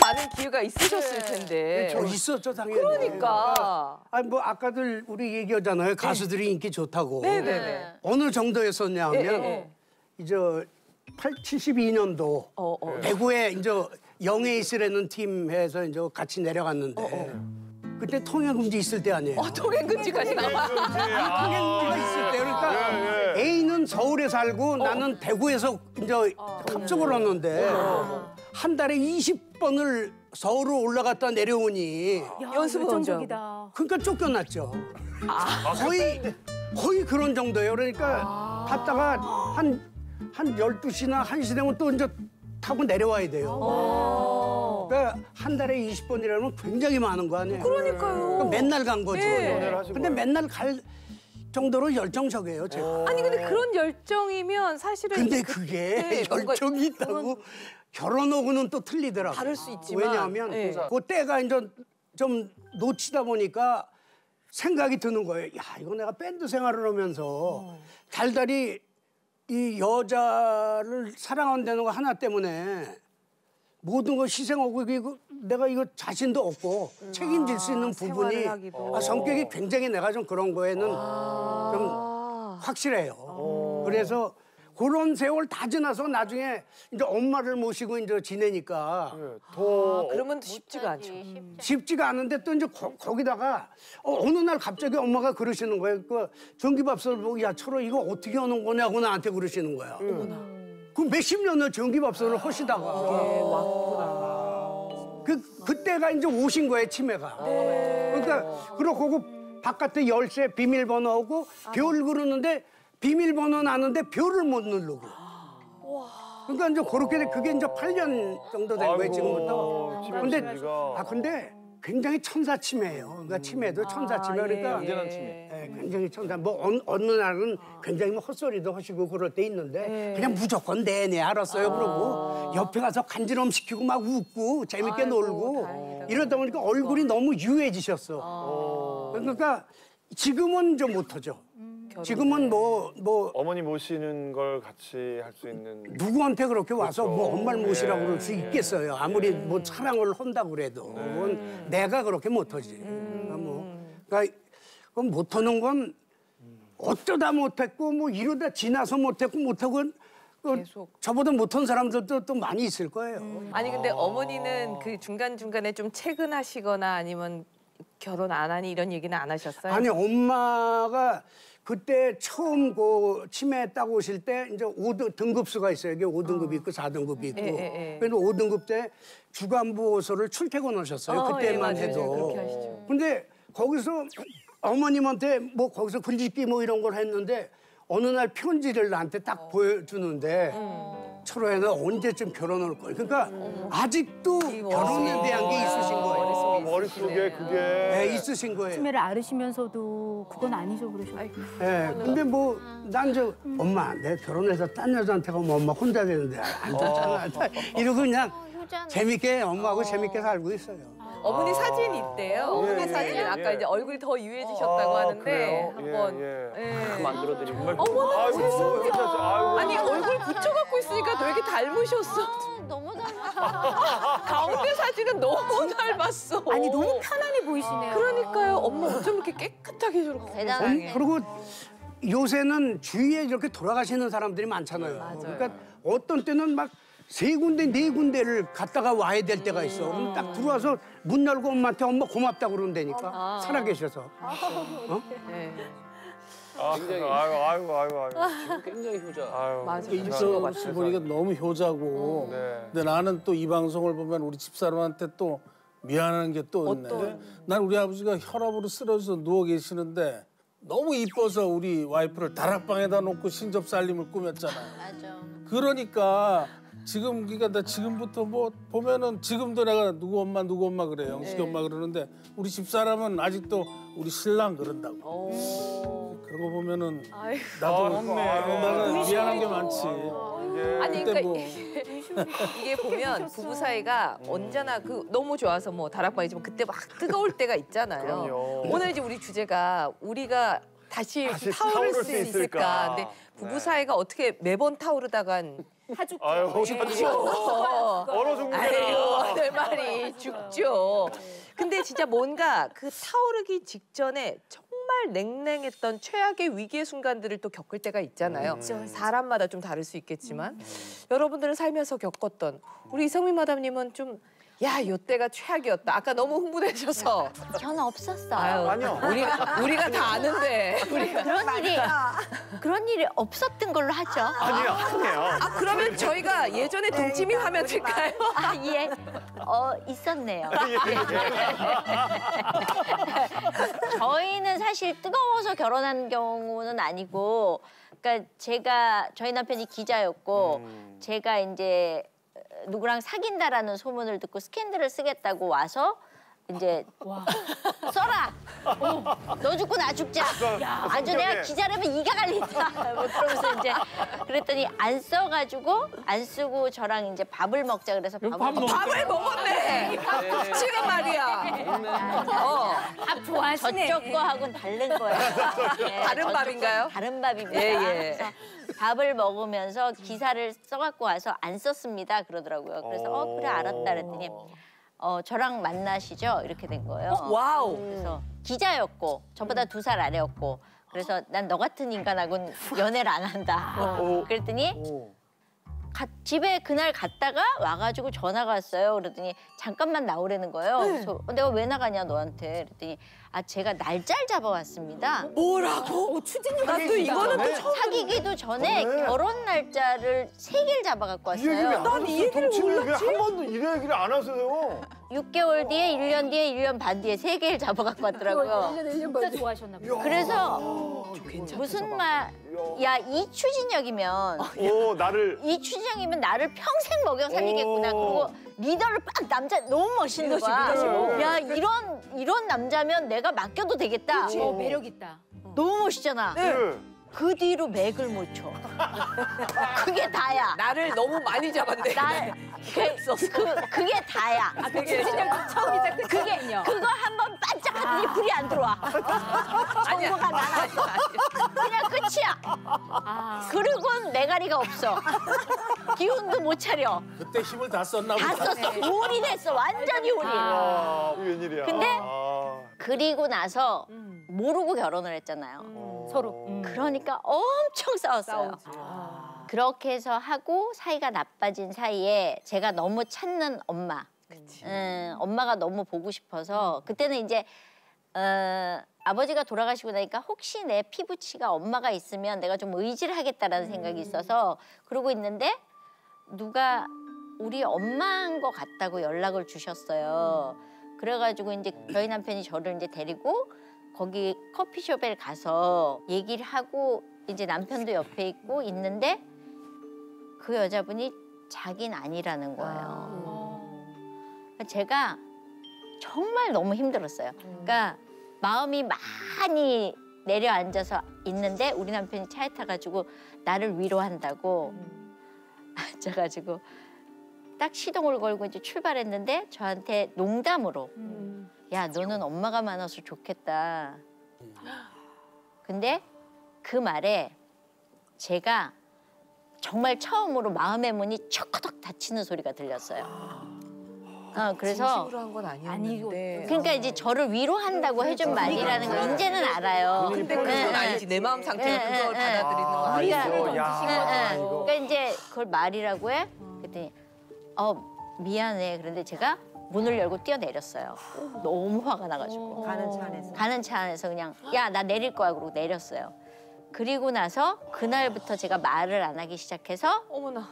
많은 기회가 있으셨을 텐데. 저 있었죠 당연히. 그러니까. 아니 뭐 아까들 우리 얘기하잖아요. 가수들이 인기 좋다고. 네네네. 어느 정도였었냐면 예, 예. 이제 8, 72년도 어, 어. 대구에 이제 영에이스라는 팀에서 이제 같이 내려갔는데 그때 통행 금지 있을 때 아니에요. 어, 통행금지까지 나와. 통행 금지가 있을 때 그러니까 A는 서울에 살고 나는 대구에서 이제 합숙을 했는데 한 달에 20번을 서울을 올라갔다 내려오니 연습을 먼저. 정적이다. 그러니까 쫓겨났죠. 거의 거의 그런 정도예요. 그러니까 갔다가 한한 12시나 1시 되면 또 이제 타고 내려와야 돼요. 그러니까 한 달에 20번이라면 굉장히 많은 거 아니에요. 그러니까요. 그러니까 맨날 간 거죠. 네. 근데 맨날 갈 정도로 열정적이에요, 제가. 아니 근데 그런 열정이면 사실은 근데 그- 그게 네, 열정이 있다고 결혼하고는 또 틀리더라고요. 다를 수 있지만, 왜냐하면 네. 그 때가 이제 좀 놓치다 보니까 생각이 드는 거예요. 야, 이거 내가 밴드 생활을 하면서 달달이 이 여자를 사랑한다는 거 하나 때문에 모든 걸 희생하고 이거 내가 이거 자신도 없고 책임질 수 있는 부분이 생활을 하기도. 아, 성격이 굉장히 내가 좀 그런 거에는 좀 확실해요. 그래서 그런 세월 다 지나서 나중에 이제 엄마를 모시고 이제 지내니까 더 그러면 쉽지가 않죠. 쉽지가 않은데 또 이제 거, 기다가 어, 느날 갑자기 엄마가 그러시는 거예요. 그 전기밥솥을 보고 야 철호 이거 어떻게 하는 거냐고 나한테 그러시는 거야. 그 몇십 년을 전기밥솥을 하시다가 그 그때가 이제 오신 거예요 치매가. 그러니까 그러고 그 바깥에 열쇠 비밀번호하고 별 그러는데 비밀번호 나는데 별을 못 누르고. 그러니까 이제 그렇게 돼 그게 이제 8년 정도 된 거예요 지금부터. 치매 근데. 아 근데 굉장히 천사 치매예요. 그러니까 치매도 천사 치매 그러니까 언제나 치매. 예, 굉장히 천사. 뭐 어느, 어느 날은 굉장히 뭐 헛소리도 하시고 그럴 때 있는데 그냥 무조건 네네 알았어요 그러고 옆에 가서 간지럼 시키고 막 웃고 재밌게 놀고 이러다 보니까 얼굴이 너무 유해지셨어. 그러니까 지금은 좀 못하죠. 지금은 뭐 뭐 어머니 모시는 걸 같이 할 수 있는 누구한테 그렇게 와서 그렇죠. 뭐 엄마를 모시라고 예, 그럴 수 있겠어요. 아무리 뭐 사랑을 한다고 그래도 그건 내가 그렇게 못하지. 그러니까 뭐 그러니까 그건 못하는 건 어쩌다 못했고 뭐 이러다 지나서 못했고 못하고 그 계속. 저보다 못한 사람들도 또 많이 있을 거예요. 아니 근데 어머니는 그 중간 중간에 좀 퇴근하시거나 아니면 결혼 안 하니 이런 얘기는 안 하셨어요? 아니 엄마가 그때 처음 그 치매 딱 오실 때 이제 5등 등급수가 있어요. 이게 5등급이 있고 4등급이 있고. 예, 예, 예. 그래서 5등급 때 주간보호소를 출퇴근 하셨어요. 어, 그때만 예. 해도. 하시죠. 근데 거기서 어머님한테 뭐 거기서 글짓기 뭐 이런 걸 했는데 어느 날 편지를 나한테 딱 보여주는데 철호야는 언제쯤 결혼할 거야. 그러니까 아직도 결혼에 대한 게 거예요. 어, 머릿속에 그게 네, 있으신 거예요. 치매를 앓으시면서도 그건 아니죠 그러셨고. 예, 근데 뭐, 난 저, 엄마, 내 결혼해서 딴 여자한테 가면 엄마 혼자 되는데, 안 좋잖아. 이러고 그냥 재밌게, 엄마하고 재밌게 살고 있어요. 어머니 사진이 있대요. 어머니 예, 사진 예, 아까 예. 이제 얼굴이 더 유해지셨다고 아, 하는데? 한번 예, 예. 만들어드리고 어머나 죄송해요. 아이고. 아니 얼굴 붙여갖고 있으니까 되게 닮으셨어. 너무 닮았어. 가운데 사진은 너무 닮았어. 아니 너무 편안해 보이시네요. 그러니까요. 엄마 어쩜 이렇게 깨끗하게 저렇게 대단하게. 음, 그리고 요새는 주위에 이렇게 돌아가시는 사람들이 많잖아요. 그러니까 어떤 때는 막 세 군데, 네 군데를 갔다가 와야 될 때가 있어. 그럼 딱 들어와서 문 열고 엄마한테 엄마 고맙다고 그런다니까. 살아계셔서. 네. 아, 굉장히- 아이고 아이고 아이고 아이고 지금 굉장히 효자. 아유 맞아. 세상에. 입서 보니까 너무 효자고. 네. 근데 나는 또 이 방송을 보면 우리 집사람한테 또 미안한 게 또 있네. 어떤? 난 우리 아버지가 혈압으로 쓰러져서 누워 계시는데 너무 이뻐서 우리 와이프를 다락방에다 놓고 신접 살림을 꾸몄잖아. 맞아. 그러니까 지금 그러니까 나 지금부터 뭐 보면은 지금도 내가 누구 엄마 누구 엄마 그래 영숙이 네. 엄마 그러는데 우리 집 사람은 아직도 우리 신랑 그런다고. 오. 그런 거 보면은. 나도 아, 나는 미안한 게 많지. 이게 아니 그러니까 뭐- 이게 보면 부부 사이가 언제나 그 너무 좋아서 뭐 다락방이지만 그때 막 뜨거울 때가 있잖아요. 그럼요. 오늘 이제 우리 주제가 우리가 다시, 다시 타오를 타오를 수 수 있을까? 있을까? 근데 부부 네. 사이가 어떻게 매번 타오르다간 아유, 죽죠. 얼어 죽는 아유. 내 말이 죽죠. 근데 진짜 뭔가 그 타오르기 직전에 정말 냉랭했던 최악의 위기의 순간들을 또 겪을 때가 있잖아요. 사람마다 좀 다를 수 있겠지만 여러분들은 살면서 겪었던 우리 이성민 마담님은 좀 야, 요때가 최악이었다. 아까 너무 흥분해져서. 저는 없었어요. 아유, 아니요. 우리가, 우리가 다 아는데. 우리가. 그런 일이 그런 일이 없었던 걸로 하죠. 아니요, 아니에요. 아, 그러면 저희가 예전에 동치미 하면 될까요? 아, 예. 어, 있었네요. 저희는 사실 뜨거워서 결혼한 경우는 아니고, 그러니까 제가 저희 남편이 기자였고, 음. 제가 이제 누구랑 사귄다라는 소문을 듣고 스캔들을 쓰겠다고 와서 이제 써라. 너 죽고 나 죽자. 아주 내가 성격에. 기자라면 이가 갈린다. 뭐 그러면서 이제 그랬더니 안 써가지고 안 쓰고 저랑 이제 밥을 먹자 그래서 밥을 먹 밥을 먹었네. 지금 말이야. 어, 밥 좋아하시네. 저쪽 거하고는 다른 거예요. 네, 다른 밥인가요? 건 다른 밥입니다. 예, 예. 그래서 밥을 먹으면서 기사를 써갖고 와서 안 썼습니다 그러더라고요. 그래서 어 그래 알았다 그랬더니 어 저랑 만나시죠 이렇게 된 거예요. 어, wow. 그래서 기자였고 저보다 두 살 아래였고 그래서 난 너 같은 인간하고는 연애를 안 한다. 어. 그랬더니 가- 집에 그날 갔다가 와가지고 전화가 왔어요. 그러더니 잠깐만 나오라는 거예요. 그래서 어, 내가 왜 나가냐 너한테. 그랬더니 아 제가 날짜를 잡아왔습니다. 뭐라고? 추진력 나또 이거는 또 처음 사귀기도 전에 네. 결혼 날짜를 세 개를 잡아갖고 이 얘기를 왔어요. 안 난이 했어요. 얘기를 몰랐지. 한 번도 이 얘기를 안 하세요. 6개월 뒤에, 1년 뒤에, 1년 반 뒤에 세 개를 잡아갖고 왔더라고요. 진짜 좋아하셨나 보다. 그래서 무슨 말, 야 이 추진력이면 오, 나를. 이 추진력이면 나를 평생 먹여 살리겠구나. 오. 그리고 리더를 빡 남자 너무 멋있는 거야. 리더십. 야 이런 이런 남자면 내가 맡겨도 되겠다. 어, 매력 있다. 너무 멋있잖아. 네. 그 뒤로 맥을 못 쳐. 그게 다야. 나를 너무 많이 잡았네. 날 그, 그 그게 다야. 되게 처음이자 끝이군요. 그게 그거 한 번 반짝하더니 불이 안 들어와. 아니야. 정보가 나눠져. 그냥 끝이야. 아. 그리고는 매가리가 없어. 기운도 못 차려. 그때 힘을 다 썼나 다 보다. 썼어. 올인했어. 완전히 올인. 아, 이게 웬일이야. 근데 아. 그리고 나서 음. 모르고 결혼을 했잖아요. 어. 서로. 음. 그러니까 엄청 싸웠어요. 그렇게 해서 하고 사이가 나빠진 사이에 제가 너무 찾는 엄마. 음, 엄마가 너무 보고 싶어서 그때는 이제 어, 아버지가 돌아가시고 나니까 혹시 내 피부치가 엄마가 있으면 내가 좀 의지를 하겠다라는 생각이 있어서 그러고 있는데 누가 우리 엄마인 것 같다고 연락을 주셨어요. 그래가지고 이제 저희 남편이 저를 이제 데리고 거기 커피숍에 가서 얘기를 하고 이제 남편도 옆에 있고 있는데 그 여자분이 자긴 아니라는 거예요. 제가 정말 너무 힘들었어요. 그러니까 마음이 많이 내려앉아서 있는데 우리 남편이 차에 타가지고 나를 위로한다고 앉아가지고 딱 시동을 걸고 이제 출발했는데 저한테 농담으로 야 너는 엄마가 많아서 좋겠다. 근데 그 말에 제가 정말 처음으로 마음의 문이 척커덕 닫히는 소리가 들렸어요. 어, 그래서 진심으로 한 건 아니었는데. 그러니까 이제 저를 위로한다고 해준 말이라는 걸 이제는 알아요. 근데 그건 네, 네. 아니지. 내 마음 상태로 네, 그걸 네, 네. 받아들이는 거 우리가 아니죠. 이거. 그러니까 이제 그걸 말이라고 해. 그랬더니 어 미안해. 그런데 제가 문을 열고 뛰어내렸어요. 너무 화가 나가지고. 가는 차 안에서. 가는 차 안에서 그냥 야 나 내릴 거야 그러고 내렸어요. 그리고 나서 그날부터 제가 말을 안 하기 시작해서 어머나.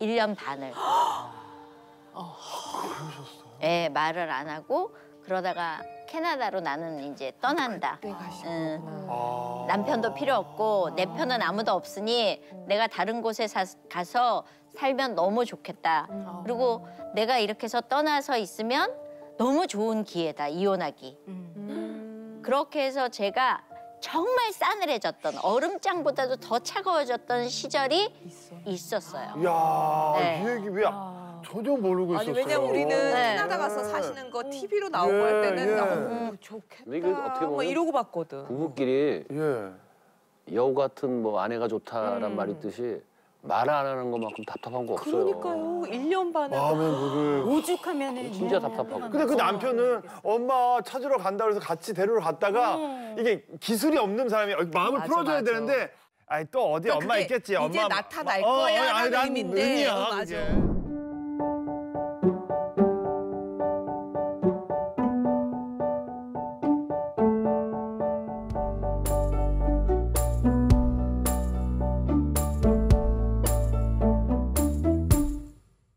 1년 반을. 예, 말을 안 하고 그러다가 캐나다로 나는 이제 떠난다. 응. 가시는구나. 아. 남편도 필요 없고 내 편은 아무도 없으니 내가 다른 곳에 사- 가서 살면 너무 좋겠다. 그리고 내가 이렇게 해서 떠나서 있으면 너무 좋은 기회다 이혼하기. 음. 그렇게 해서 제가 정말 싸늘해졌던 얼음장보다도 더 차가워졌던 시절이 있어. 있었어요. 야, 네. 이 얘기 왜 아. 전혀 모르고 아니 있었어요. 왜냐면 우리는 네. 캐나다 가서 사시는 거 TV로 나오고 예, 할 때는 예. 너무 좋겠다. 어떻게 뭐 보면 이러고 봤거든. 부부끼리 예. 여우 같은 뭐 아내가 좋다란 말이 있듯이 말 안 하는 것만큼 답답한 거 없어요. 그러니까요. 1년 반을 마음의 물을. 오죽하면은 진짜 답답하고. 근데 그 남편은 엄마 찾으러 간다 그래서 같이 데리러 갔다가 이게 기술이 없는 사람이 마음을 맞아, 풀어줘야 맞아. 되는데 아니 또 어디 그러니까 엄마 있겠지 이제 엄마 나타날 어, 어, 거야 아니, 라는 난 의미인데 의미야, 어, 맞아. 그게.